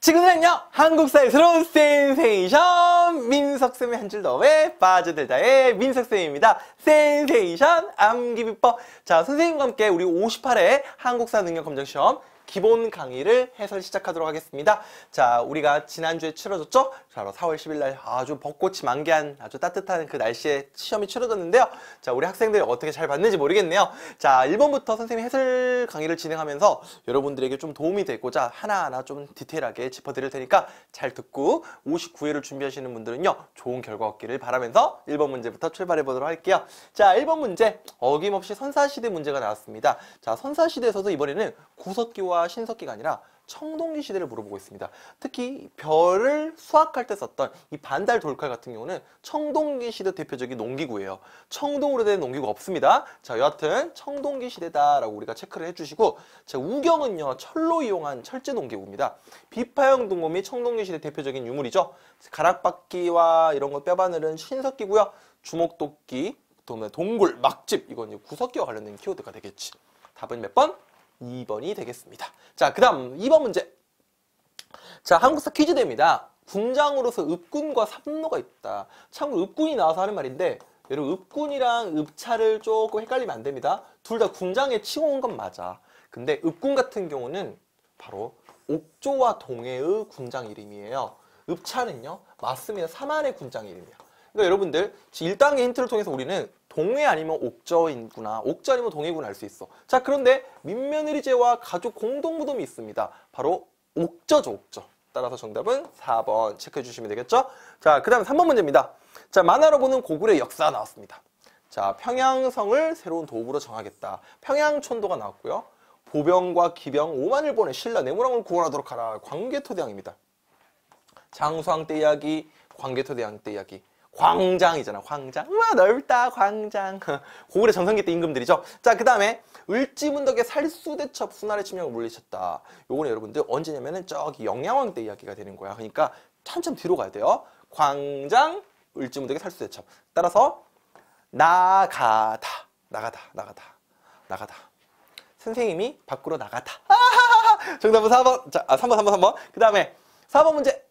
지금은요 한국사의 새로운 센세이션 민석쌤의 한 줄 더에 빠져들다의 민석쌤입니다. 센세이션 암기비법. 자 선생님과 함께 우리 58회 한국사 능력 검정 시험 기본 강의를 해설 시작하도록 하겠습니다. 자, 우리가 지난주에 치러졌죠? 바로 4월 10일 날 아주 벚꽃이 만개한 아주 따뜻한 그 날씨에 시험이 치러졌는데요. 자, 우리 학생들이 어떻게 잘 봤는지 모르겠네요. 자, 1번부터 선생님이 해설 강의를 진행하면서 여러분들에게 좀 도움이 되고자 하나하나 좀 디테일하게 짚어드릴 테니까 잘 듣고 59회를 준비하시는 분들은요, 좋은 결과 얻기를 바라면서 1번 문제부터 출발해 보도록 할게요. 자, 1번 문제 어김없이 선사시대 문제가 나왔습니다. 자, 선사시대에서도 이번에는 구석기와 신석기가 아니라 청동기 시대를 물어보고 있습니다. 특히 별을 수확할 때 썼던 이 반달 돌칼 같은 경우는 청동기 시대 대표적인 농기구예요. 청동으로 된 농기구 없습니다. 자, 여하튼 청동기 시대다라고 우리가 체크를 해주시고 자, 우경은요 철로 이용한 철제 농기구입니다. 비파형 둥곰이 청동기 시대 대표적인 유물이죠. 가락바퀴와 이런 거 뼈바늘은 신석기고요. 주먹도끼, 동굴, 막집 이건 구석기와 관련된 키워드가 되겠지. 답은 몇 번? 2번이 되겠습니다. 자, 그 다음 2번 문제. 자, 한국사 퀴즈대입니다. 군장으로서 읍군과 삼로가 있다. 참고로 읍군이 나와서 하는 말인데 여러분 읍군이랑 읍차를 조금 헷갈리면 안 됩니다. 둘 다 군장에 치고 온 건 맞아. 근데 읍군 같은 경우는 바로 옥조와 동해의 군장 이름이에요. 읍차는요. 맞습니다. 사만의 군장 이름이야. 그러니까 여러분들 1단계 힌트를 통해서 우리는 동해 아니면 옥저이구나. 옥저 아니면 동해구나 알 수 있어. 자 그런데 민며느리제와 가족 공동무덤이 있습니다. 바로 옥저죠 옥저. 따라서 정답은 4번. 체크해 주시면 되겠죠? 자그 다음 3번 문제입니다. 자 만화로 보는 고구려의 역사 나왔습니다. 자 평양성을 새로운 도읍으로 정하겠다. 평양촌도가 나왔고요. 보병과 기병 5만을 보내 신라 내무랑을 구원하도록 하라. 광개토대왕입니다. 장수왕 때 이야기 광개토대왕 때 이야기 광장이잖아 광장. 우와 넓다 광장. 고구려 전성기 때 임금들이죠. 자 그 다음에 을지문덕의 살수대첩 수나라 침략을 물리쳤다. 요거는 여러분들 언제냐면은 저기 영양왕 때 이야기가 되는 거야. 그러니까 한참 뒤로 가야 돼요. 광장 을지문덕의 살수대첩. 따라서 나가다 나가다 나가다 나가다. 선생님이 밖으로 나가다. 정답은 4번 자 아, 3번 3번 3번. 그 다음에 4번 문제.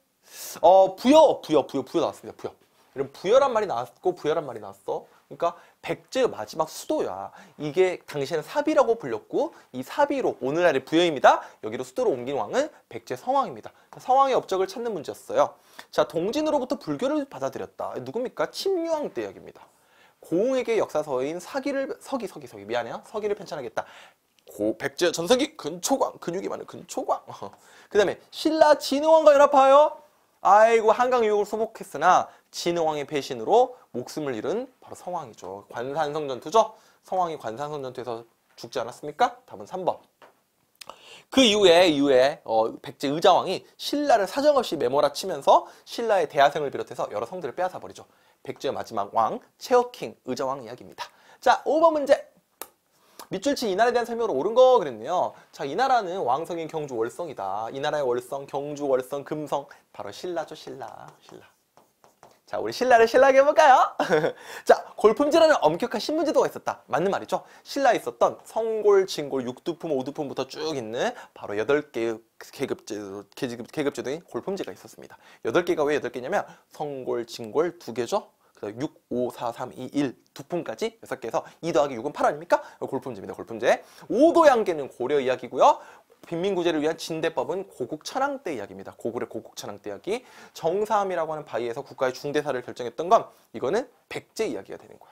어 부여 부여 부여 부여 나왔습니다. 부여 이런 부여란 말이 나왔고 부여란 말이 나왔어. 그러니까 백제의 마지막 수도야. 이게 당시에는 사비라고 불렸고 이 사비로 오늘날의 부여입니다. 여기로 수도로 옮긴 왕은 백제 성왕입니다. 성왕의 업적을 찾는 문제였어요. 자 동진으로부터 불교를 받아들였다. 누굽니까? 침유왕 때 이야기입니다. 고흥에게 역사서인 사기를 서기 서기 서기 미안해요. 서기를 편찬하겠다. 고 백제 전성기 근초광 근육이 많은 근초광. 그 다음에 신라 진흥왕과 연합하여 아이고 한강 유혹을 소복했으나 진흥왕의 배신으로 목숨을 잃은 바로 성왕이죠. 관산성 전투죠. 성왕이 관산성 전투에서 죽지 않았습니까? 답은 3번. 그 이후에 이후에 어, 백제 의자왕이 신라를 사정없이 메모라 치면서 신라의 대하생을 비롯해서 여러 성들을 빼앗아 버리죠. 백제의 마지막 왕 체어킹 의자왕 이야기입니다. 자, 5번 문제. 밑줄치 이 나라에 대한 설명으로 옳은 거 그랬네요. 자, 이 나라는 왕성인 경주 월성이다. 이 나라의 월성, 경주 월성, 금성 바로 신라죠, 신라. 신라. 자, 우리 신라를 신라하게 해볼까요? 자, 골품제라는 엄격한 신문제도가 있었다. 맞는 말이죠. 신라에 있었던 성골, 진골, 육두품, 오두품부터 쭉 있는 바로 8개의 계급제, 계급, 계급제도인 골품제가 있었습니다. 8개가 왜 8개냐면 성골, 진골 2개죠. 6, 5, 4, 3, 2, 1 두품까지 6개에서 2 더하기 6은 8 아닙니까? 골품제입니다. 골품제. 오도양계는 고려 이야기고요. 빈민구제를 위한 진대법은 고국 천황 때 이야기입니다. 고구려 고국 천황 때 이야기. 정사함이라고 하는 바위에서 국가의 중대사를 결정했던 건 이거는 백제 이야기가 되는 거야.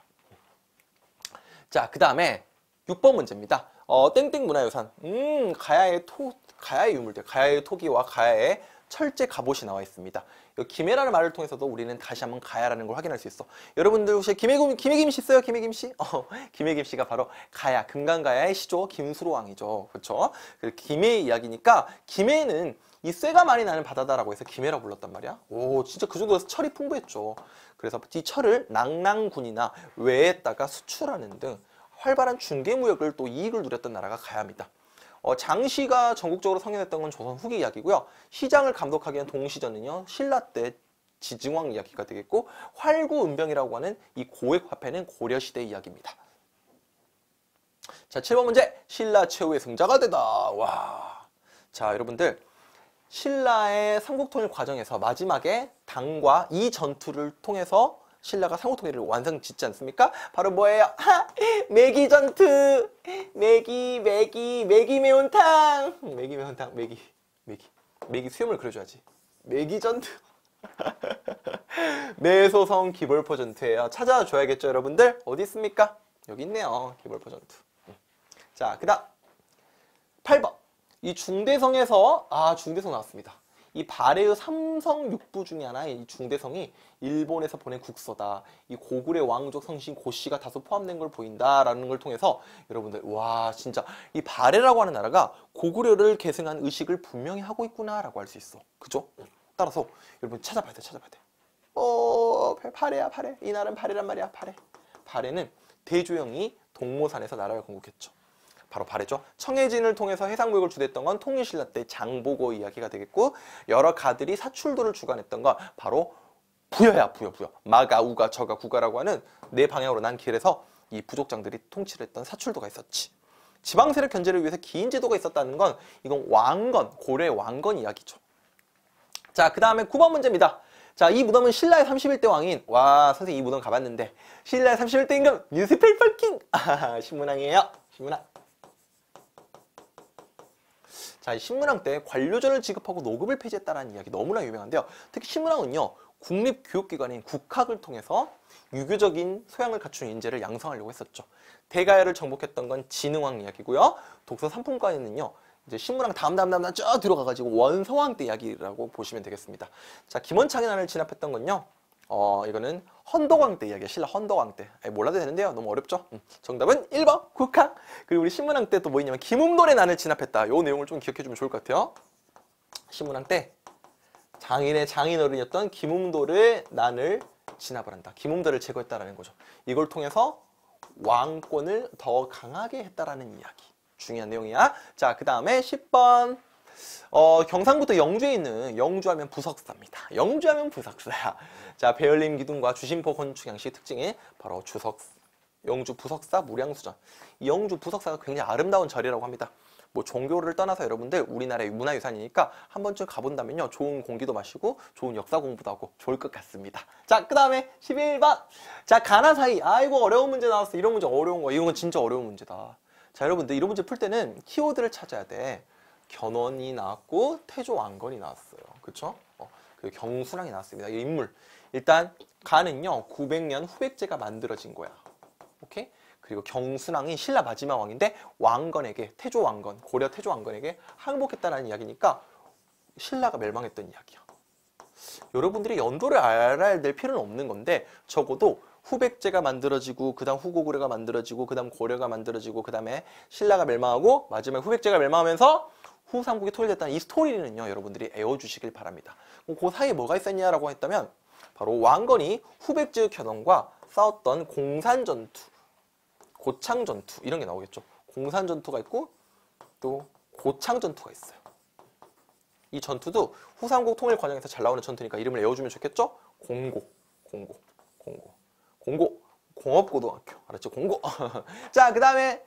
자, 그 다음에 6번 문제입니다. 어, 땡땡 문화유산. 음, 가야의 토, 가야의 유물들, 가야의 토기와 가야의 철제 갑옷이 나와 있습니다. 김해라는 말을 통해서도 우리는 다시 한번 가야라는 걸 확인할 수 있어. 여러분들 혹시 김해 김, 김해김 씨 있어요? 김해김 씨? 어, 김해김 씨가 바로 가야, 금강가야의 시조 김수로왕이죠. 그렇죠? 김해 이야기니까 김해는 이 쇠가 많이 나는 바다다라고 해서 김해라고 불렀단 말이야. 오, 진짜 그 정도에서 철이 풍부했죠. 그래서 이 철을 낭랑군이나 외에다가 수출하는 등 활발한 중개무역을 또 이익을 누렸던 나라가 가야입니다. 어, 장시가 전국적으로 성행했던 건 조선 후기 이야기고요. 시장을 감독하기 위한 동시전은요. 신라 때 지증왕 이야기가 되겠고 활구은병이라고 하는 이 고액 화폐는 고려시대 이야기입니다. 자, 7번 문제. 신라 최후의 승자가 되다. 와. 자, 여러분들 신라의 삼국통일 과정에서 마지막에 당과 이 전투를 통해서 신라가 삼국통일을 완성 짓지 않습니까? 바로 뭐예요? 하! 매기 전투! 매기, 매기, 매기 매운탕! 매기 매운탕, 매기, 매기. 매기 수염을 그려줘야지. 매기 전투. 매소성 기벌포 전투예요. 찾아줘야겠죠, 여러분들? 어디 있습니까? 여기 있네요. 기벌포 전투. 자, 그 다음 8번. 이 중대성에서 아 중대성 나왔습니다. 이 발해의 삼성 육부 중에 하나 이 중대성이 일본에서 보낸 국서다. 이 고구려 왕족 성신 고씨가 다소 포함된 걸 보인다라는 걸 통해서 여러분들 와 진짜 이 발해라고 하는 나라가 고구려를 계승한 의식을 분명히 하고 있구나라고 할수 있어. 그죠? 따라서 여러분 찾아봐야 돼, 찾아봐야 돼. 어, 발해야, 발해. 이 나라는 발해란 말이야, 발해. 발해는 대조영이 동모산에서 나라를 건국했죠. 바로 발해죠. 청해진을 통해서 해상무역을 주도했던 건 통일신라 때 장보고 이야기가 되겠고 여러 가들이 사출도를 주관했던 건 바로 부여야 부여 부여 마가 우가 저가 구가라고 하는 네 방향으로 난 길에서 이 부족장들이 통치를 했던 사출도가 있었지. 지방 세력 견제를 위해서 긴 제도가 있었다는 건 이건 왕건 고려 왕건 이야기죠. 자, 그 다음에 9번 문제입니다. 자, 이 무덤은 신라의 31대 왕인, 와, 선생님 이 무덤 가봤는데, 신라의 31대 임금, newspaper king! 아, 신문왕이에요. 신문왕. 자, 이 신문왕 때 관료전을 지급하고 노급을 폐지했다는 이야기 너무나 유명한데요. 특히 신문왕은요, 국립교육기관인 국학을 통해서 유교적인 소양을 갖춘 인재를 양성하려고 했었죠. 대가야를 정복했던 건 진흥왕 이야기고요. 독서 삼품과에는요, 이제 신문왕 다음 다음 다음 쭉 들어가가지고 원서왕 때 이야기라고 보시면 되겠습니다. 자, 김원창의 난을 진압했던 건요. 어, 이거는 헌덕왕 때 이야기야. 신라 헌덕왕 때. 아니, 몰라도 되는데요. 너무 어렵죠? 음, 정답은 1번 국학. 그리고 우리 신문왕 때 또 뭐 있냐면 김음돌의 난을 진압했다. 요 내용을 좀 기억해 주면 좋을 것 같아요. 신문왕 때 장인의 장인어른이었던 김음돌의 난을 진압을 한다. 김음돌을 제거했다라는 거죠. 이걸 통해서 왕권을 더 강하게 했다라는 이야기. 중요한 내용이야. 자, 그 다음에 10번. 어, 경상부터 영주에 있는 영주하면 부석사입니다. 영주하면 부석사야. 자, 배열림 기둥과 주심포 건축 양식 특징이 바로 주석, 영주 부석사 무량수전. 이 영주 부석사가 굉장히 아름다운 절이라고 합니다. 뭐 종교를 떠나서 여러분들 우리나라의 문화유산이니까 한 번쯤 가본다면요. 좋은 공기도 마시고 좋은 역사 공부도 하고 좋을 것 같습니다. 자, 그 다음에 11번. 자, 가나 사이. 아이고, 어려운 문제 나왔어. 이런 문제 어려운 거. 이런 건 진짜 어려운 문제다. 자, 여러분들 이런 문제 풀 때는 키워드를 찾아야 돼. 견원이 나왔고 태조 왕건이 나왔어요. 그쵸? 어, 그 경순왕이 나왔습니다. 이 인물. 일단 간은요. 900년 후백제가 만들어진 거야. 오케이? 그리고 경순왕이 신라 마지막 왕인데 왕건에게 태조 왕건, 고려 태조 왕건에게 항복했다는 이야기니까 신라가 멸망했던 이야기야. 여러분들이 연도를 알아야 될 필요는 없는 건데 적어도 후백제가 만들어지고 그다음 후고구려가 만들어지고 그다음 고려가 만들어지고 그다음에 신라가 멸망하고 마지막에 후백제가 멸망하면서 후 삼국이 통일됐다는 이 스토리는요 여러분들이 애워주시길 바랍니다. 그 사이에 뭐가 있었냐라고 했다면 바로 왕건이 후백제의 견원과 싸웠던 공산 전투, 고창 전투 이런 게 나오겠죠. 공산 전투가 있고 또 고창 전투가 있어요. 이 전투도 후삼국 통일 과정에서 잘 나오는 전투니까 이름을 외워주면 좋겠죠? 공고, 공고, 공고, 공고, 공업고등학교. 알았죠? 공고. 자, 그 다음에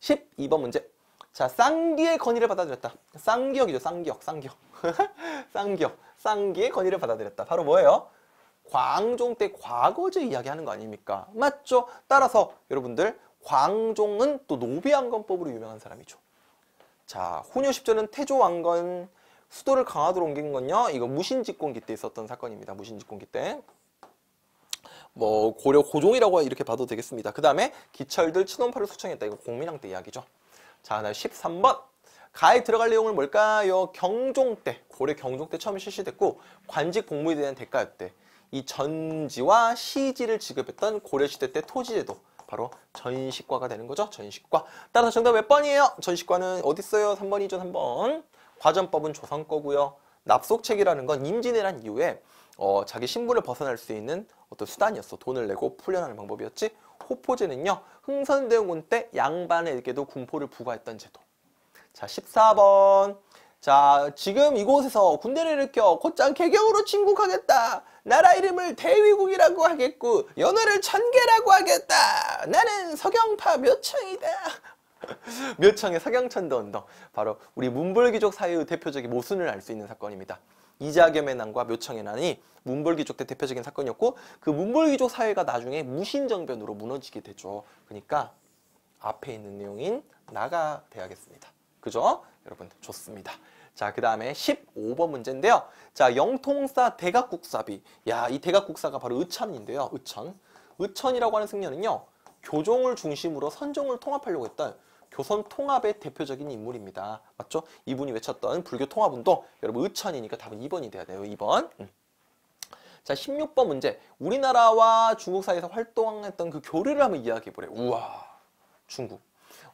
12번 문제. 자, 쌍기의 건의를 받아들였다. 쌍기역이죠, 쌍기역, 쌍기역. 쌍기역, 쌍기의 건의를 받아들였다. 바로 뭐예요? 광종 때 과거제 이야기하는 거 아닙니까? 맞죠? 따라서 여러분들 광종은 또 노비왕건법으로 유명한 사람이죠. 자, 훈요 10조는 태조 왕건 수도를 강화도로 옮긴 건요. 이거 무신직공기 때 있었던 사건입니다. 무신직공기 때. 뭐 고려 고종이라고 이렇게 봐도 되겠습니다. 그 다음에 기철들 친원파를 수청했다. 이거 공민왕 때 이야기죠. 자, 나 13번. 가에 들어갈 내용은 뭘까요? 경종 때, 고려 경종 때 처음 실시됐고 관직 복무에 대한 대가였대. 이 전지와 시지를 지급했던 고려시대 때 토지제도 바로 전식과가 되는 거죠. 전식과. 따라서 정답 몇 번이에요? 전식과는 어디 있어요? 3번이죠. 3번. 과전법은 조선 거고요. 납속책이라는 건 임진왜란 이후에 어, 자기 신분을 벗어날 수 있는 어떤 수단이었어. 돈을 내고 풀려나는 방법이었지. 호포제는요. 흥선대원군 때 양반에게도 군포를 부과했던 제도. 자, 14번. 자, 지금 이곳에서 군대를 일으켜 곧장 개경으로 침국하겠다. 나라 이름을 대위국이라고 하겠고 연호를 천개라고 하겠다. 나는 서경파 묘청이다. 묘청의 서경천도 언덕. 바로 우리 문벌귀족 사회의 대표적인 모순을 알 수 있는 사건입니다. 이자겸의 난과 묘청의 난이 문벌귀족 때 대표적인 사건이었고 그 문벌귀족 사회가 나중에 무신정변으로 무너지게 되죠. 그러니까 앞에 있는 내용인 나가 돼야겠습니다. 그죠? 여러분 좋습니다. 자, 그 다음에 15번 문제인데요. 자, 영통사 대각국사비. 야, 이 대각국사가 바로 의천인데요. 의천. 의천이라고 하는 승려는요. 교종을 중심으로 선종을 통합하려고 했던 교선 통합의 대표적인 인물입니다. 맞죠? 이분이 외쳤던 불교 통합운동 여러분 의천이니까 답은 2번이 돼야 돼요. 2번. 음. 자 16번 문제 우리나라와 중국 사이에서 활동했던 그 교류를 한번 이야기해 보래. 우와 중국.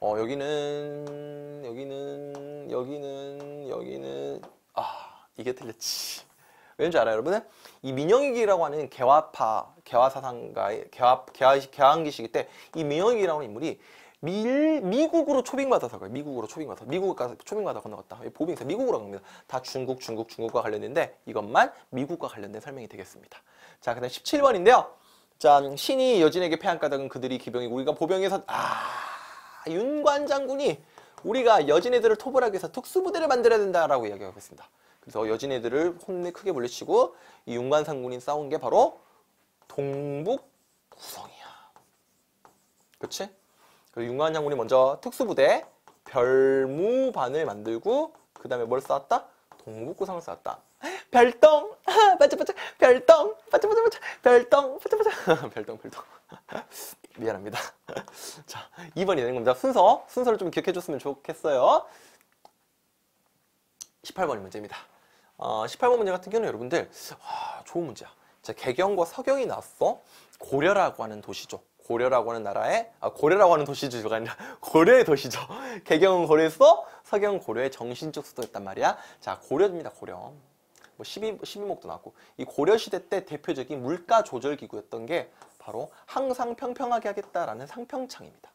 어 여기는 여기는 여기는 여기는 아 이게 틀렸지. 왠지 알아요, 여러분? 이 민영익이라고 하는 개화파, 개화사상가의 개화, 개화, 개화기시기 때 이 민영익이라고 하는 인물이 밀, 미국으로 초빙받아서 가요. 미국으로 초빙받아서. 미국 가서 초빙받아 건너갔다. 보빙사 미국으로 갑니다. 다 중국, 중국, 중국과 관련된데 이것만 미국과 관련된 설명이 되겠습니다. 자, 그 다음 17번인데요. 자, 신이 여진에게 패한 까닭은 그들이 기병이고 우리가 보병에서 아, 윤관 장군이 우리가 여진애들을 토벌하기 위해서 특수부대를 만들어야 된다라고 이야기하고 있습니다. 그래서 여진애들을 혼내 크게 물리치고 이 윤관 상군이 싸운 게 바로 동북 구성이야. 그치? 그 윤관 장군이 먼저 특수부대 별무반을 만들고 그 다음에 뭘 쌓았다? 동북구성을 쌓았다. 별똥! 반짝반짝! 별똥! 반짝반짝! 별똥! 반짝반짝! 별똥, 별똥. 미안합니다. 자, 2번이 되는 겁니다. 순서, 순서를 좀 기억해 줬으면 좋겠어요. 18번이 문제입니다. 어, 18번 문제 같은 경우는 여러분들, 와, 좋은 문제야. 자, 개경과 서경이 나왔어. 고려라고 하는 도시죠. 고려라고 하는 나라에 아 고려라고 하는 도시주가 아니라 고려의 도시죠. 개경은 고려에서 서경은 고려의 정신적 수도였단 말이야. 자 고려입니다. 고려. 뭐 12, 12목도 나왔고 이 고려 시대 때 대표적인 물가 조절 기구였던 게 바로 항상 평평하게 하겠다라는 상평창입니다.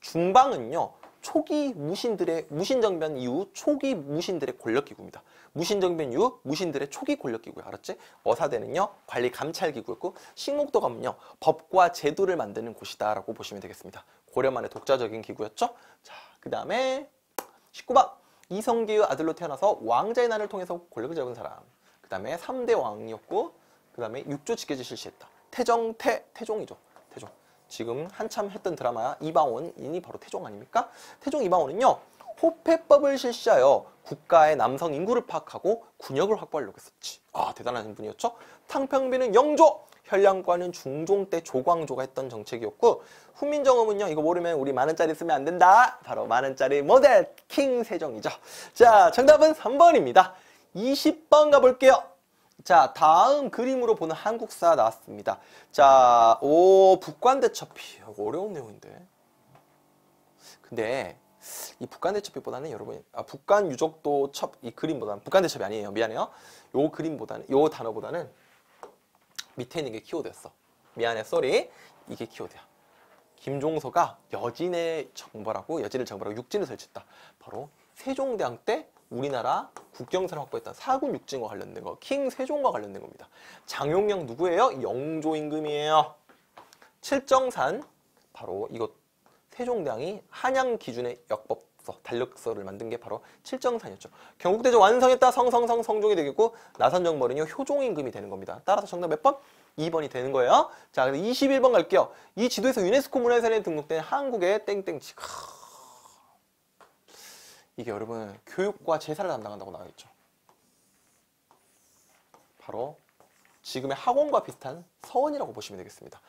중방은요 초기 무신들의 무신정변 이후 초기 무신들의 권력기구입니다. 무신정변 이후 무신들의 초기 권력기구예요. 알았지? 어사대는요 관리 감찰기구였고 식목도감은요 법과 제도를 만드는 곳이다라고 보시면 되겠습니다. 고려만의 독자적인 기구였죠. 자, 그 다음에 19번 이성계의 아들로 태어나서 왕자의 난을 통해서 권력을 잡은 사람. 그 다음에 3대 왕이었고 그 다음에 육조 직계제 실시했다. 태정태 태종이죠. 지금 한참 했던 드라마 이방원이 바로 태종 아닙니까? 태종 이방원은요. 호패법을 실시하여 국가의 남성 인구를 파악하고 군역을 확보하려고 했었지. 아 대단한 분이었죠. 탕평비는 영조, 현량과는 중종 때 조광조가 했던 정책이었고 훈민정음은요. 이거 모르면 우리 만 원짜리 쓰면 안 된다. 바로 만 원짜리 모델 킹 세종이죠. 자 정답은 3번입니다. 20번 가볼게요. 자, 다음 그림으로 보는 한국사 나왔습니다. 자, 오, 북관대첩이. 어려운 내용인데. 근데 이 북한대첩비보다는 여러분 아, 북한 유적도 첩 이 그림보다는 북한대첩이 아니에요. 미안해요. 요 그림보다는 요 단어보다는 밑에 있는 게 키워드였어. 미안해. sorry. 이게 키워드야. 김종서가 여진의 정벌하고 여진을 정벌하고 육진을 설치했다. 바로 세종대왕 때 우리나라 국경선을 확보했던 사군 육진과 관련된 거, King 세종과 관련된 겁니다. 장용영 누구예요? 영조 임금이에요. 칠정산 바로 이것 세종대왕이 한양 기준의 역법서, 달력서를 만든 게 바로 칠정산이었죠. 경국대전 완성했다 성성성 성종이 되겠고 나선정벌은요 효종 임금이 되는 겁니다. 따라서 정답 몇 번? 2번이 되는 거예요. 자, 21번 갈게요. 이 지도에서 유네스코 문화유산에 등록된 한국의 땡땡치. 이게 여러분 교육과 제사를 담당한다고 나와있죠. 바로 지금의 학원과 비슷한 서원이라고 보시면 되겠습니다.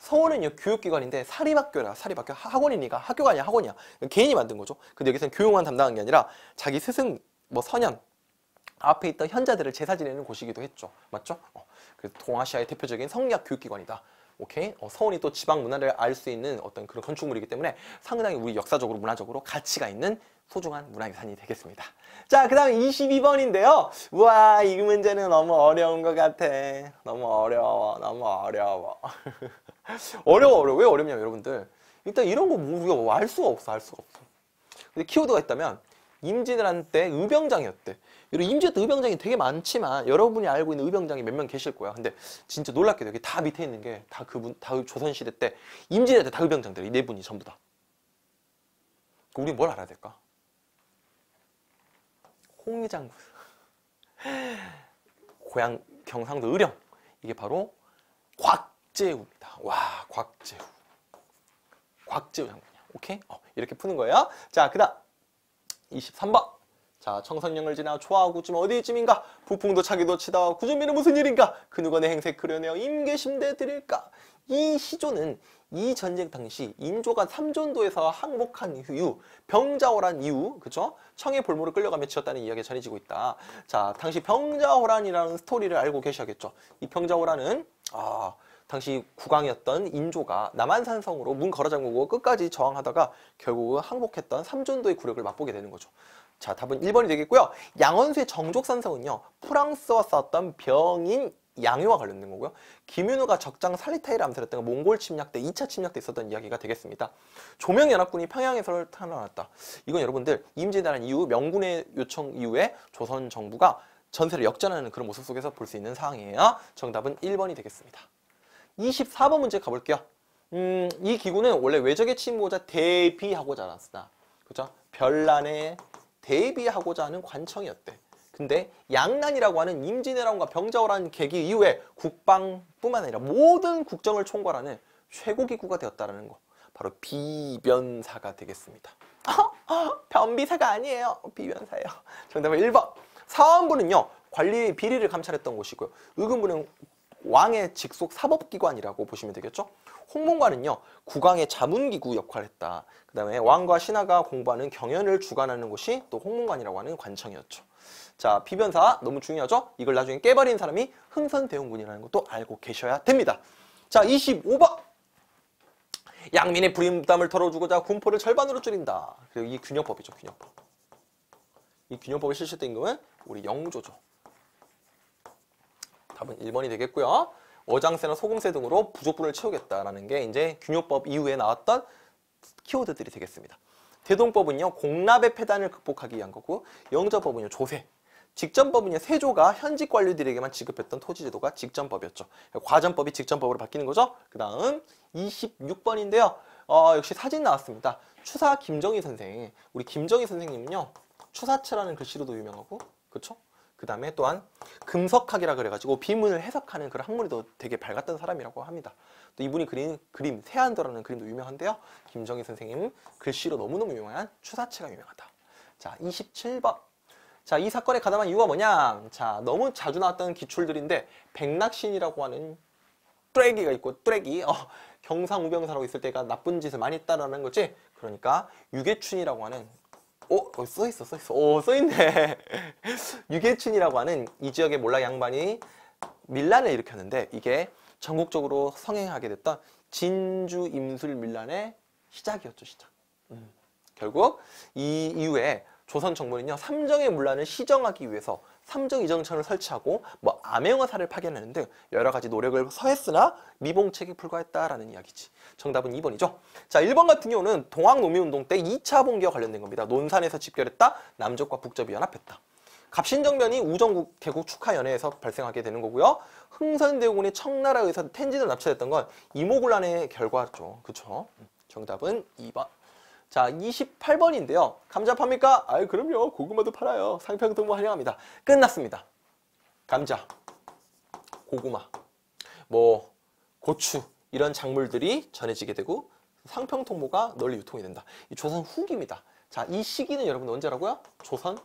서원은 교육기관인데 사립학교라 사립학교 학원이니까 학교가 아니야 학원이야 개인이 만든 거죠. 근데 여기서는 교육만 담당한 게 아니라 자기 스승 뭐 선현 앞에 있던 현자들을 제사 지내는 곳이기도 했죠. 맞죠? 어, 그 동아시아의 대표적인 성리학 교육기관이다. 오케이? 어, 서원이 또 지방 문화를 알 수 있는 어떤 그런 건축물이기 때문에 상당히 우리 역사적으로 문화적으로 가치가 있는 소중한 문화유산이 되겠습니다. 자, 그 다음에 22번인데요. 우와, 이 문제는 너무 어려운 것 같아. 너무 어려워. 너무 어려워. 어려워, 어려워. 왜 어렵냐면 여러분들. 일단 이런 거뭐 우리가 뭐 알 수가 없어, 알 수가 없어. 근데 키워드가 있다면 임진왜란 때 의병장이었대. 임진왜란 때 의병장이 되게 많지만 여러분이 알고 있는 의병장이 몇 명 계실 거야. 근데 진짜 놀랍게도 여기 다 밑에 있는 게 다 그분, 다 조선시대 때 임진왜란 때 다 의병장들, 이 네 분이 전부 다. 우리 뭘 알아야 될까? 홍장군. 고향 경상도 의령. 이게 바로 곽재우입니다. 와, 곽재우. 곽재우 장군이야. 오케이? 어, 이렇게 푸는 거예요. 자, 그 다음. 23번. 자, 청산령을 지나 초하구쯤 어디쯤인가? 부풍도 차기도 치다 구준비는 무슨 일인가? 그 누가 내 행색 그려내어 임계심대 드릴까? 이 시조는 이 전쟁 당시 인조가 삼존도에서 항복한 이후 병자호란 이후 그죠? 청의 볼모를 끌려가며 지었다는 이야기가 전해지고 있다. 자, 당시 병자호란이라는 스토리를 알고 계셔야겠죠. 이 병자호란은 아, 당시 국왕이었던 인조가 남한산성으로 문 걸어 잠그고 끝까지 저항하다가 결국 항복했던 삼존도의 굴욕을 맛보게 되는 거죠. 자, 답은 1번이 되겠고요. 양원수의 정족산성은요. 프랑스와 싸웠던 병인 양요와 관련된 거고요. 김윤우가 적장 살리타이를 암살했던 몽골 침략 때 2차 침략 때 있었던 이야기가 되겠습니다. 조명연합군이 평양에서 탄환했다. 이건 여러분들 임진왜란 이후 명군의 요청 이후에 조선 정부가 전세를 역전하는 그런 모습 속에서 볼 수 있는 상황이에요. 정답은 1번이 되겠습니다. 24번 문제 가볼게요. 음, 이 기구는 원래 외적의 침보자 대비하고자 나왔다. 그죠? 별난에 대비하고자 하는 관청이었대. 근데 양난이라고 하는 임진왜란과 병자호란 계기 이후에 국방뿐만 아니라 모든 국정을 총괄하는 최고 기구가 되었다는 거. 바로 비변사가 되겠습니다. 변비사가 아니에요. 비변사예요. 정답은 1번. 사원부는요. 관리 비리를 감찰했던 곳이고요. 의금부는 왕의 직속 사법기관이라고 보시면 되겠죠. 홍문관은요. 국왕의 자문기구 역할을 했다. 그 다음에 왕과 신하가 공부하는 경연을 주관하는 곳이 또 홍문관이라고 하는 관청이었죠. 자, 비변사 너무 중요하죠? 이걸 나중에 깨버린 사람이 흥선대원군이라는 것도 알고 계셔야 됩니다. 자, 25번. 양민의 불임담을 털어주고자 군포를 절반으로 줄인다. 그리고 이 균형법이죠, 균형법. 이 균형법이 실시된 임금은 우리 영조죠. 답은 1번이 되겠고요. 어장세나 소금세 등으로 부족분을 채우겠다라는 게 이제 균요법 이후에 나왔던 키워드들이 되겠습니다. 대동법은요 공납의 폐단을 극복하기 위한 거고 영저법은요 조세 직전법은요 세조가 현직 관료들에게만 지급했던 토지제도가 직전법이었죠. 과전법이 직전법으로 바뀌는 거죠. 그 다음 26번인데요. 어, 역시 사진 나왔습니다. 추사 김정희 선생. 우리 김정희 선생님은요. 추사체라는 글씨로도 유명하고 그렇죠? 그 다음에 또한 금석학이라 그래가지고 비문을 해석하는 그런 학문에도 되게 밝았던 사람이라고 합니다. 또 이분이 그린 그림 세안도라는 그림도 유명한데요. 김정희 선생님 글씨로 너무너무 유명한 추사체가 유명하다. 자, 27번. 자, 이 사건에 가담한 이유가 뭐냐? 자, 너무 자주 나왔던 기출들인데 백낙신이라고 하는 뚜레기가 있고 뚜레기 어, 경상우병사라고 있을 때가 나쁜 짓을 많이 했다라는 거지. 그러니까 유계춘이라고 하는 어, 어, 써 있어, 써 있어. 오, 써 있네. 유계춘이라고 하는 이 지역의 몰락 양반이 밀란을 일으켰는데 이게 전국적으로 성행하게 됐던 진주 임술 밀란의 시작이었죠, 시작. 음. 결국 이 이후에 조선 정부는요 삼정의 문란을 시정하기 위해서 삼정 이정천을 설치하고 뭐 암행어사를 파견하는 등 여러 가지 노력을 서했으나 미봉책에 불과했다라는 이야기지. 정답은 2번이죠. 자, 1번 같은 경우는 동학노미운동 때 2차 봉기와 관련된 겁니다. 논산에서 집결했다. 남쪽과 북접이 연합했다. 갑신정변이 우정국 개국 축하 연회에서 발생하게 되는 거고요. 흥선대군의 청나라에서 텐진을 납치했던 건 이모군란의 결과죠. 그쵸? 정답은 2번. 자, 28번인데요. 감자 팝니까? 아유, 그럼요. 고구마도 팔아요. 상평동무 환영합니다. 끝났습니다. 감자, 고구마, 뭐 고추 이런 작물들이 전해지게 되고 상평통모가 널리 유통이 된다. 이 조선 후기입니다. 자, 이 시기는 여러분 언제라고요? 조선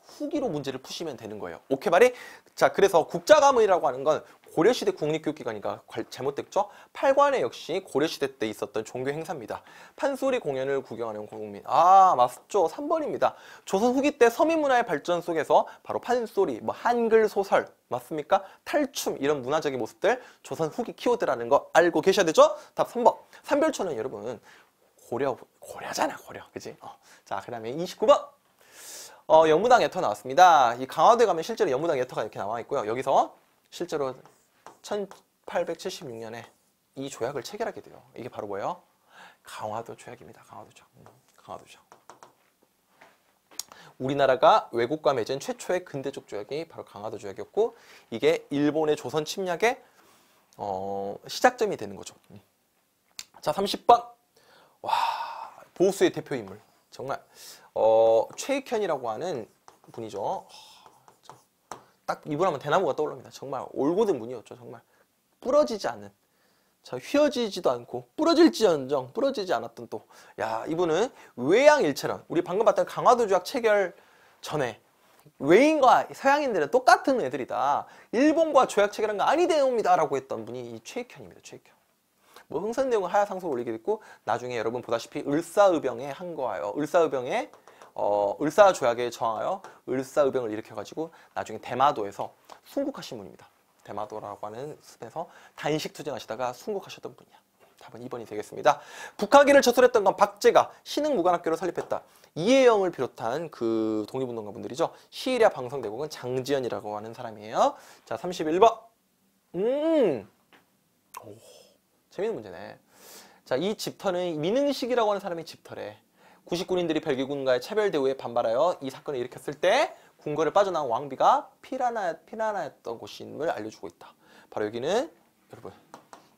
후기로 문제를 푸시면 되는 거예요. 오케이 말이? 자, 그래서 국자가문이라고 하는 건 고려시대 국립교육기관이가 잘못됐죠? 팔관에 역시 고려시대 때 있었던 종교 행사입니다. 판소리 공연을 구경하는 국민. 아, 맞죠. 3번입니다. 조선 후기 때 서민문화의 발전 속에서 바로 판소리, 뭐 한글 소설, 맞습니까? 탈춤, 이런 문화적인 모습들 조선 후기 키워드라는 거 알고 계셔야 되죠? 답 3번. 삼별초는 여러분 고려, 고려잖아, 고려. 그지? 어. 자, 그 다음에 29번. 어, 영무당 예터 나왔습니다. 이 강화도에 가면 실제로 영무당 예터가 이렇게 나와 있고요. 여기서 실제로 1876년에 이 조약을 체결하게 돼요. 이게 바로 뭐예요? 강화도 조약입니다. 강화도 조약. 음, 강화도 조약. 우리나라가 외국과 맺은 최초의 근대적 조약이 바로 강화도 조약이었고 이게 일본의 조선 침략의 어, 시작점이 되는 거죠. 음. 자, 30번. 와, 보수의 대표 인물. 정말 어, 최익현이라고 하는 분이죠. 딱 이분 하면 대나무가 떠올릅니다. 정말 올고든 분이었죠. 정말 부러지지 않는 자 휘어지지도 않고 부러질지언정 부러지지 않았던 또 야 이분은 외양일체론 우리 방금 봤던 강화도 조약 체결 전에 외인과 서양인들은 똑같은 애들이다. 일본과 조약 체결한 거 아니되옵니다. 라고 했던 분이 이 최익현입니다. 최익현. 뭐 흥선 내용은 하야상소를 올리게 됐고 나중에 여러분 보다시피 을사의병에 한 거예요. 을사의병에 어, 을사 조약에 저항하여 을사의병을 일으켜가지고 나중에 대마도에서 순국하신 분입니다. 대마도라고 하는 숲에서 단식 투쟁하시다가 순국하셨던 분이야. 답은 2번이 되겠습니다. 북하기를 저술했던 건 박제가 신흥 무관학교를 설립했다. 이혜영을 비롯한 그 독립운동가 분들이죠. 시일야 방성대국은 장지연이라고 하는 사람이에요. 자, 31번. 음. 오, 재밌는 문제네. 자, 이 집터는 민흥식이라고 하는 사람이 집터래. 99인들이 벨기군과의 차별 대우에 반발하여 이 사건을 일으켰을 때 궁궐을 빠져나온 왕비가 피라나, 피라나였던 곳임을 알려주고 있다. 바로 여기는 여러분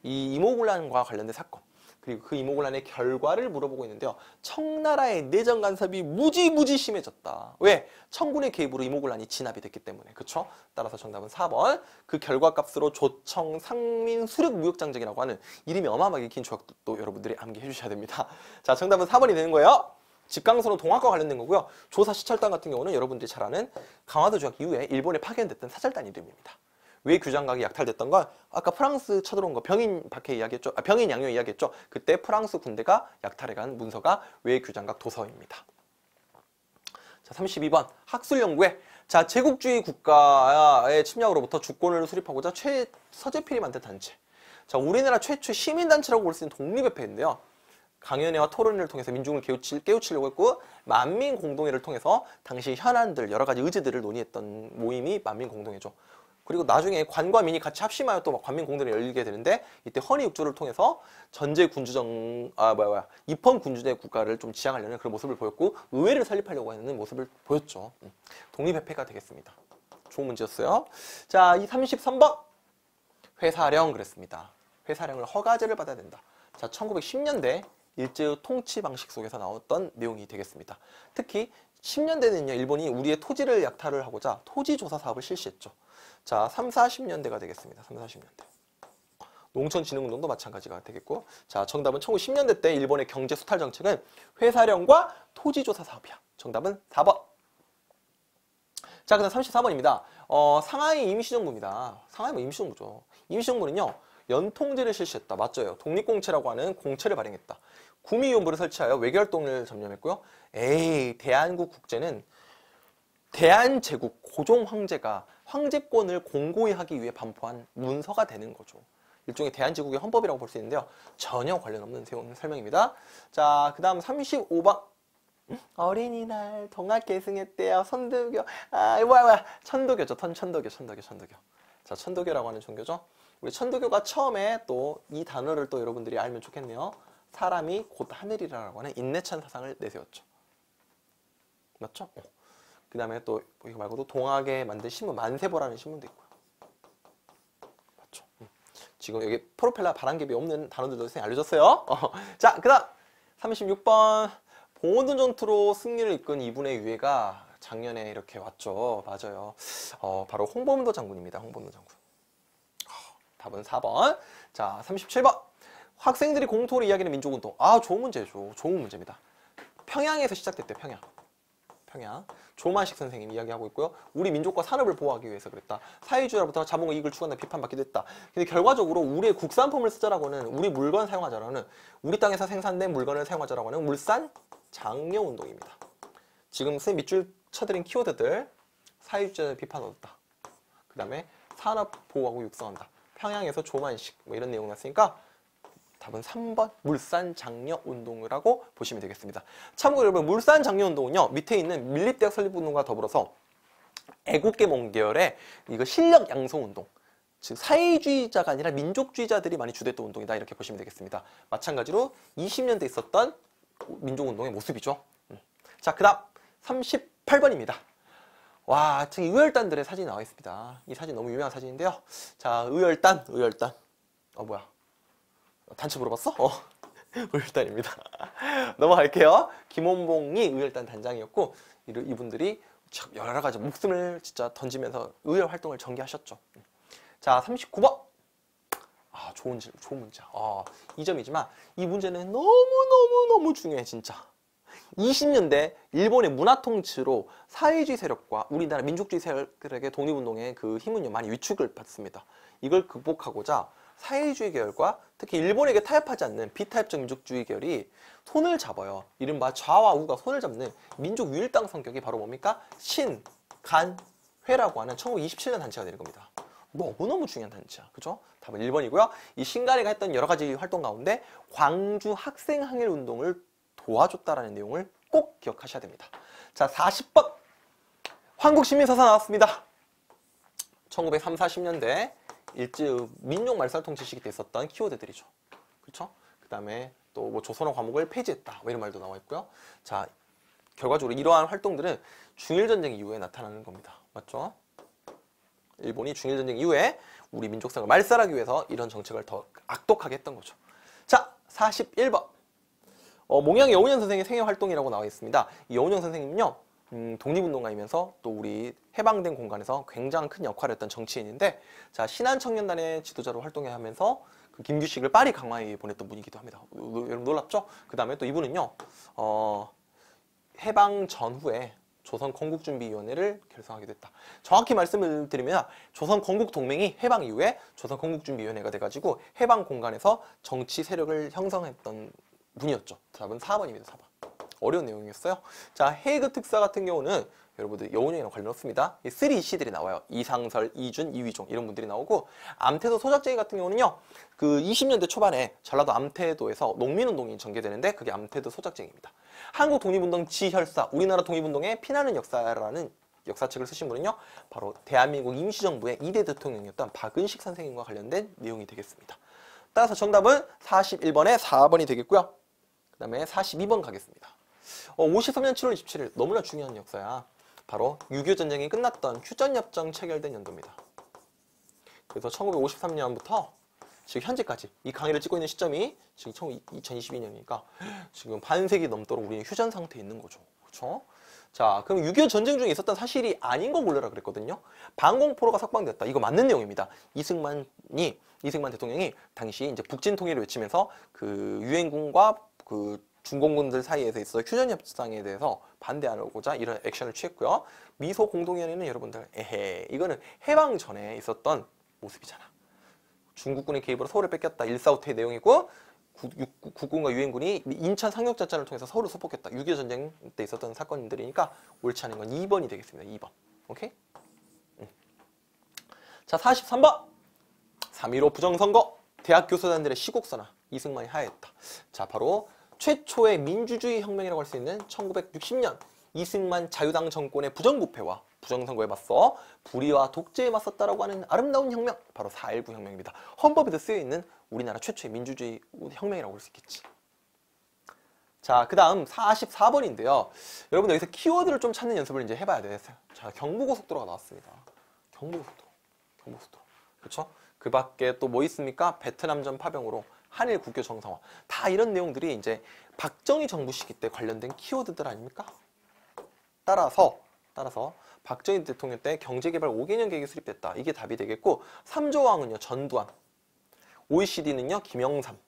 이 이모군란과 관련된 사건 그리고 그 이모군란의 결과를 물어보고 있는데요. 청나라의 내정 간섭이 무지무지 심해졌다. 왜? 청군의 개입으로 이모군란이 진압이 됐기 때문에. 그쵸? 따라서 정답은 4번. 그 결과값으로 조청, 상민, 수륙 무역장정이라고 하는 이름이 어마어마하게 긴 조약도 또 여러분들이 암기해 주셔야 됩니다. 자, 정답은 4번이 되는 거예요. 집강소는 동학과 관련된 거고요. 조사 시찰단 같은 경우는 여러분들이 잘 아는 강화도 조약 이후에 일본에 파견됐던 사절단 이름입니다. 왜 규장각이 약탈됐던 건 아까 프랑스 쳐들어온 거 병인 박해 이야기했죠. 아, 병인 양요 이야기했죠. 그때 프랑스 군대가 약탈해간 문서가 왜 규장각 도서입니다. 자, 32번 학술 연구에 자 제국주의 국가의 침략으로부터 주권을 수립하고자 최 서재필이 만든 단체. 자 우리나라 최초 시민단체라고 볼 수 있는 독립협회인데요. 강연회와 토론회를 통해서 민중을 깨우치, 깨우치려고 했고 만민공동회를 통해서 당시 현안들 여러 가지 의제들을 논의했던 모임이 만민공동회죠. 그리고 나중에 관과 민이 같이 합심하여 또 관민 공동회를 열리게 되는데 이때 헌의육조를 통해서 전제 군주정 아 뭐야 뭐야 입헌 군주제 국가를 좀 지향하려는 그런 모습을 보였고 의회를 설립하려고 하는 모습을 보였죠. 음. 독립협회가 되겠습니다. 좋은 문제였어요. 자, 이 33번 회사령 그랬습니다. 회사령을 허가제를 받아야 된다. 자, 1910년대 일제의 통치 방식 속에서 나왔던 내용이 되겠습니다. 특히 10년대는요, 일본이 우리의 토지를 약탈을 하고자 토지 조사 사업을 실시했죠. 자, 3, 40년대가 되겠습니다. 3, 40년대. 농촌진흥운동도 마찬가지가 되겠고 자 정답은 1910년대 때 일본의 경제 수탈 정책은 회사령과 토지조사 사업이야. 정답은 4번. 자 그 다음 34번입니다. 어, 상하이 임시정부입니다. 상하이 뭐 임시정부죠. 임시정부는요 연통제를 실시했다. 맞죠? 독립공채라고 하는 공채를 발행했다. 구미위원부를 설치하여 외교활동을 점령했고요. 에이 대한국 국제는 대한제국 고종 황제가 황제권을 공고히 하기 위해 반포한 문서가 되는 거죠. 일종의 대한제국의 헌법이라고 볼 수 있는데요. 전혀 관련 없는 설명입니다. 자, 그 다음 35번. 어린이날 동학 계승했대요. 선두교. 아, 뭐야, 뭐야. 천도교죠. 천, 천도교, 천도교, 천도교. 자, 천도교라고 하는 종교죠. 우리 천도교가 처음에 또 이 단어를 또 여러분들이 알면 좋겠네요. 사람이 곧 하늘이라고 하는 인내찬 사상을 내세웠죠. 맞죠? 어. 그 다음에 또 이거 말고도 동학에 만든 신문 만세보라는 신문도 있고요. 맞죠? 음. 지금 여기 프로펠러 바람개비 없는 단어들도 선생님 알려줬어요. 어. 자, 그 다음 36번 봉오든 전투로 승리를 이끈 이분의 유해가 작년에 이렇게 왔죠. 맞아요. 어, 바로 홍범도 장군입니다. 홍범도 장군. 어, 답은 4번. 자, 37번. 학생들이 공통으로 이야기하는 민족운동. 아, 좋은 문제죠. 좋은 문제입니다. 평양에서 시작됐대, 평양. 평양. 조만식 선생님이 이야기하고 있고요. 우리 민족과 산업을 보호하기 위해서 그랬다. 사회주의로부터 자본과 이익을 추구한다 비판받기도 했다. 근데 결과적으로 우리의 국산품을 쓰자라고는 우리 물건 사용하자라는 우리 땅에서 생산된 물건을 사용하자라고 하는 물산 장려 운동입니다. 지금 선 밑줄 쳐드린 키워드들 사회주의를 비판 얻었다. 그 다음에 산업 보호하고 육성한다. 평양에서 조만식 뭐 이런 내용 났으니까 답은 3번 물산 장려 운동이라고 보시면 되겠습니다. 참고로 여러분 물산 장려 운동은요 밑에 있는 밀립대학 설립 운동과 더불어서 애국계 몽계열의 이거 실력 양성 운동 즉 사회주의자가 아니라 민족주의자들이 많이 주도했던 운동이다 이렇게 보시면 되겠습니다. 마찬가지로 20년대 있었던 민족운동의 모습이죠. 음. 자, 그 다음 38번입니다. 와, 지금 의열단들의 사진이 나와 있습니다. 이 사진 너무 유명한 사진인데요. 자, 의열단, 의열단. 어, 뭐야. 단체 물어봤어? 어. 우열단입니다. 넘어갈게요. 김원봉이 의열단 단장이었고 이- 이분들이 참 여러 가지 목숨을 진짜 던지면서 의열 활동을 전개하셨죠. 자, 39번. 아, 좋은 질, 좋은 문제. 아, 이 점이지만 이 문제는 너무 너무 너무 중요해 진짜. 20년대 일본의 문화 통치로 사회주의 세력과 우리나라 민족주의 세력들에게 독립운동의 그 힘은요 많이 위축을 받습니다. 이걸 극복하고자 사회주의 계열과 특히 일본에게 타협하지 않는 비타협적 민족주의 계열이 손을 잡아요. 이른바 좌와 우가 손을 잡는 민족 유일당 성격이 바로 뭡니까? 신, 간, 회라고 하는 1927년 단체가 되는 겁니다. 너무너무 중요한 단체야. 그죠? 답은 1번이고요. 이 신가리가 했던 여러 가지 활동 가운데 광주 학생 항일 운동을 도와줬다라는 내용을 꼭 기억하셔야 됩니다. 자, 40번. 한국시민서사 나왔습니다. 1930, 40년대 일제 민족 말살 통치 시기 때 있었던 키워드들이죠. 그렇죠? 그다음에 또 뭐 조선어 과목을 폐지했다. 뭐 이런 말도 나와 있고요. 자, 결과적으로 이러한 활동들은 중일 전쟁 이후에 나타나는 겁니다. 맞죠? 일본이 중일 전쟁 이후에 우리 민족성을 말살하기 위해서 이런 정책을 더 악독하게 했던 거죠. 자, 41번. 어, 몽양 여운현 선생의 생애 활동이라고 나와 있습니다. 이 여운현 선생님은요, 음, 독립운동가이면서 또 우리 해방된 공간에서 굉장히 큰 역할을 했던 정치인인데, 자, 신한청년단의 지도자로 활동하면서 그 김규식을 파리 강화에 보냈던 분이기도 합니다. 어, 여러분 놀랍죠? 그 다음에 또 이분은요, 어, 해방 전후에 조선 건국준비위원회를 결성하게 됐다. 정확히 말씀을 드리면 조선 건국 동맹이 해방 이후에 조선 건국준비위원회가 돼가지고 해방 공간에서 정치 세력을 형성했던 분이었죠. 답은 4번입니다. 4번. 어려운 내용이었어요. 자, 헤이그 특사 같은 경우는 여러분들 여운형이랑 관련 없습니다. 이 three 씨들이 나와요. 이상설, 이준, 이위종 이런 분들이 나오고 암태도 소작쟁의 같은 경우는요. 그 20년대 초반에 전라도 암태도에서 농민운동이 전개되는데 그게 암태도 소작쟁이입니다. 한국 독립운동 지혈사, 우리나라 독립운동의 피나는 역사라는 역사책을 쓰신 분은요. 바로 대한민국 임시정부의 2대 대통령이었던 박은식 선생님과 관련된 내용이 되겠습니다. 따라서 정답은 41번에 4번이 되겠고요. 그 다음에 42번 가겠습니다. 어, 53년 7월 27일 너무나 중요한 역사야. 바로 6.25 전쟁이 끝났던 휴전협정 체결된 연도입니다. 그래서 1953년부터 지금 현재까지 이 강의를 찍고 있는 시점이 지금 2022년이니까 지금 반세기 넘도록 우리는 휴전 상태에 있는 거죠. 그렇죠? 자, 그럼 6.25 전쟁 중에 있었던 사실이 아닌 거 골라라 그랬거든요. 방공포로가 석방됐다. 이거 맞는 내용입니다. 이승만이 이승만 대통령이 당시 이제 북진 통일을 외치면서 그 유엔군과 그 중공군들 사이에서 있어 휴전 협상에 대해서 반대하고자 이런 액션을 취했고요. 미소 공동위원회는 여러분들 에헤 이거는 해방 전에 있었던 모습이잖아. 중국군의 개입으로 서울을 뺏겼다. 일사후퇴의 내용이고 국군과 유엔군이 인천 상륙작전을 통해서 서울을 수복했다. 6.25 전쟁 때 있었던 사건들이니까 옳지 않은 건 2번이 되겠습니다. 2번. 오케이? 음. 자, 43번. 3.15 부정선거. 대학 교수단들의 시국선언. 이승만이 하야했다. 자, 바로 최초의 민주주의 혁명이라고 할 수 있는 1960년 이승만 자유당 정권의 부정부패와 부정선거에 맞서 불의와 독재에 맞섰다라고 하는 아름다운 혁명 바로 4.19 혁명입니다. 헌법에도 쓰여 있는 우리나라 최초의 민주주의 혁명이라고 볼 수 있겠지. 자, 그 다음 44번인데요. 여러분 여기서 키워드를 좀 찾는 연습을 이제 해봐야 돼요. 자, 경부고속도로가 나왔습니다. 경부고속도로. 경부고속도로. 그렇죠? 그 밖에 또 뭐 있습니까? 베트남전 파병으로 한일 국교 정상화. 다 이런 내용들이 이제 박정희 정부 시기 때 관련된 키워드들 아닙니까? 따라서 따라서 박정희 대통령 때 경제개발 5개년 계획이 수립됐다. 이게 답이 되겠고 삼조왕은요 전두환, OECD는요 김영삼,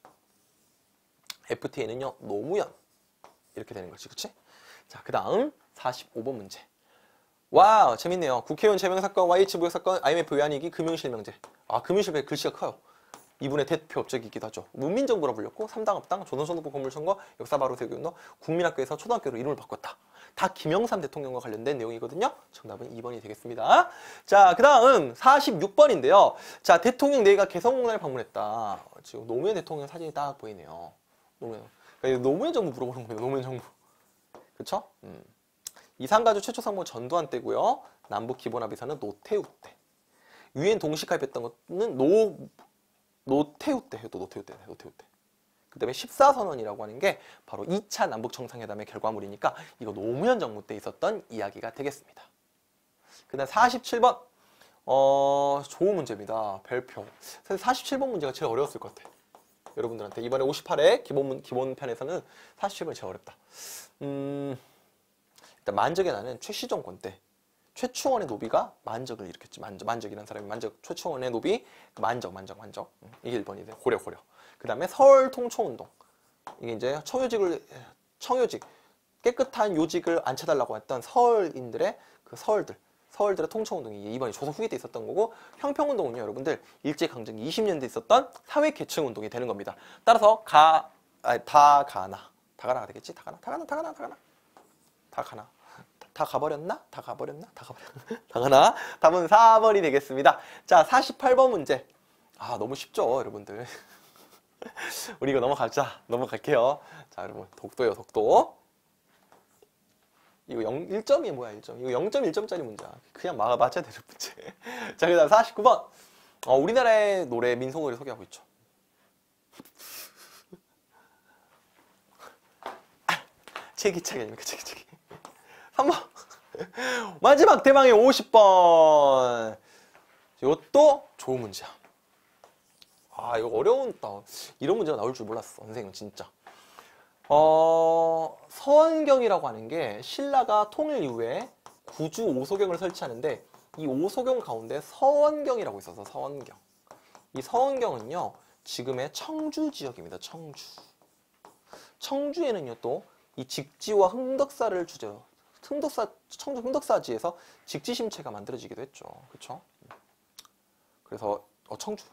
FTA는요 노무현 이렇게 되는 거지, 그렇지? 자, 그 다음 45번 문제. 와 재밌네요. 국회의원 제명 사건, YH 무역 사건, IMF 외환위기, 금융실명제. 아 금융실명 글씨가 커요. 이분의 대표 업적이기도 하죠. 문민정부라 불렸고 삼당업당, 조선소득부 건물선거, 역사바로 세교운동, 국민학교에서 초등학교로 이름을 바꿨다. 다 김영삼 대통령과 관련된 내용이거든요. 정답은 2번이 되겠습니다. 자, 그 다음 46번인데요. 자, 대통령 내가 개성공단을 방문했다. 지금 노무현 대통령 사진이 딱 보이네요. 노무현. 그러니까 노무현 정부 물어보는 겁니다. 노무현 정부. 그쵸? 음. 이산가족 최초 상무 전두환 때고요. 남북 기본합의서는 노태우 때. 유엔 동시 가입했던 것은 노 노태우 때 해도 노태우 때 노태우 때. 그다음에 14선언이라고 하는 게 바로 2차 남북 정상회담의 결과물이니까 이거 노무현 정부 때 있었던 이야기가 되겠습니다. 그다음 47번 어 좋은 문제입니다. 별표. 사실 47번 문제가 제일 어려웠을 것 같아. 여러분들한테 이번에 58회 기본 기본 편에서는 47번이 제일 어렵다. 음, 일단 만적의 나는 최시정권 때 최충원의 노비가 만적을 일으켰지. 만적, 만적이라는 사람이 만적, 최충원의 노비 그 만적, 만적, 만적. 음, 이게 1번이돼. 고려, 고려. 그 다음에 서울 통초운동. 이게 이제 청요직을 청요직 깨끗한 요직을 앉혀달라고 했던 서울인들의 그 서울들 서울들의 통초운동이 이번에 조선 후기 때 있었던 거고 형평운동은요 여러분들 일제강점기 20년대 있었던 사회계층운동이 되는 겁니다 따라서 가, 아니, 다 가나 다 가나가 되겠지? 다 가나? 다 가나? 다 가나? 다 가나? 다 가나? 다- 다 가버렸나? 다 가버렸나? 다 가버렸나? 다 가나? 답은 4번이 되겠습니다 자 48번 문제 아 너무 쉽죠 여러분들 우리 이거 넘어가자. 넘어갈게요. 자, 여러분. 독도예요, 독도. 이거 0, 1점이 뭐야, 1점. 이거 0.1점짜리 문제야. 그냥 막, 맞춰야 되는 문제. 자, 그 다음 49번. 어, 우리나라의 노래, 민속노래 소개하고 있죠. 체기체기 아닙니까, 체기체기. 3번. 마지막 대망의 50번. 이것도 좋은 문제야. 아 이거 어려운 나 이런 문제가 나올 줄 몰랐어 선생님 진짜 어 서원경이라고 하는 게 신라가 통일 이후에 구주 오소경을 설치하는데 이 오소경 가운데 서원경이라고 있어서 서원경 이 서원경은요 지금의 청주 지역입니다 청주 청주에는요 또 이 직지와 흥덕사를 주제로 흥덕사 청주 흥덕사지에서 직지심체가 만들어지기도 했죠 그렇죠 그래서 어, 청주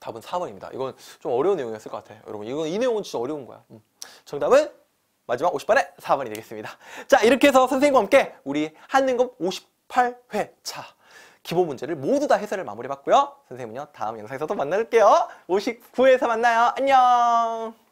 답은 4번입니다. 이건 좀 어려운 내용이었을 것 같아요. 여러분, 이건 이 내용은 진짜 어려운 거야. 음. 정답은 마지막 50번에 4번이 되겠습니다. 자, 이렇게 해서 선생님과 함께 우리 한능급 58회차 기본 문제를 모두 다 해설을 마무리해봤고요. 선생님은요, 다음 영상에서 또 만날게요. 59회에서 만나요. 안녕!